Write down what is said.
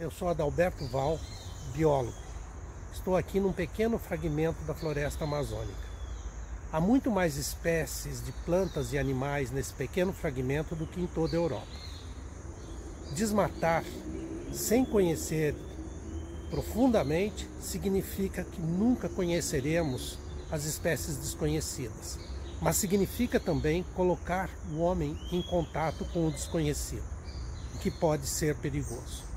eu sou Adalberto Val, biólogo. Estou aqui num pequeno fragmento da floresta amazônica. Há muito mais espécies de plantas e animais nesse pequeno fragmento do que em toda a Europa. Desmatar sem conhecer profundamente significa que nunca conheceremos as espécies desconhecidas, mas significa também colocar o homem em contato com o desconhecido, o que pode ser perigoso.